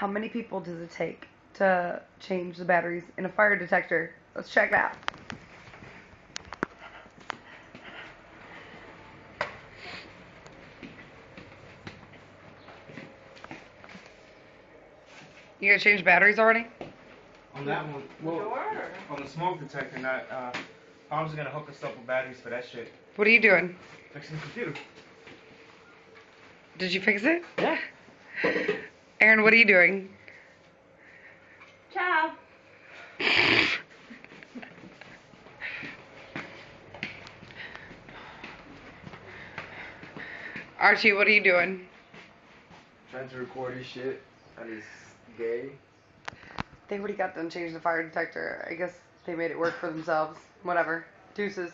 How many people does it take to change the batteries in a fire detector? Let's check it out. You gotta change batteries already? On that one, well, on the smoke detector, not, uh, Mom's gonna hook us up with batteries for that shit. What are you doing? Fixing the computer. Did you fix it? Yeah. Aaron, what are you doing? Ciao. Archie, what are you doing? Trying to record his shit and he's gay. They already got done changing the fire detector. I guess they made it work for themselves. Whatever. Deuces.